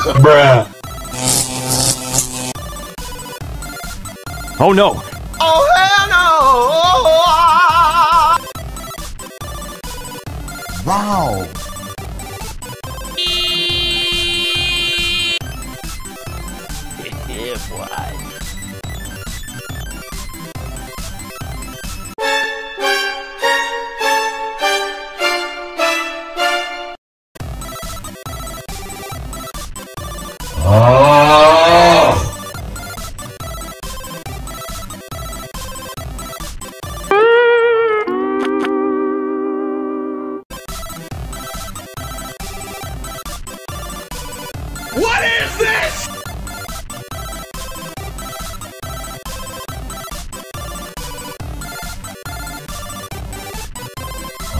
Bruh. Oh no! Oh hell no! Wow. Oh! What is this?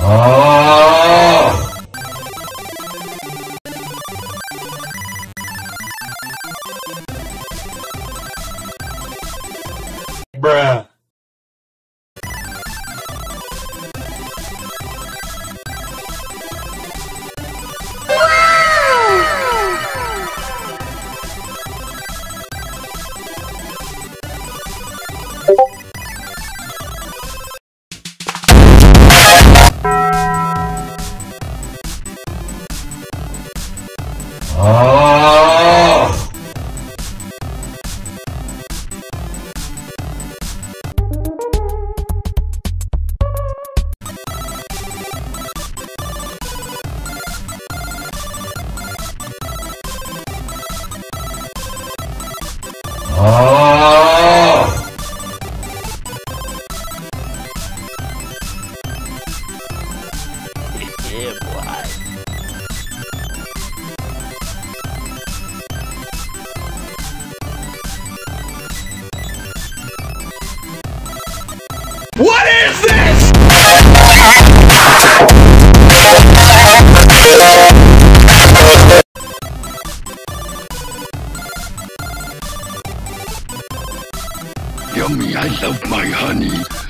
Oh! Bruh. Oh! Oh! What yummy, I love my honey.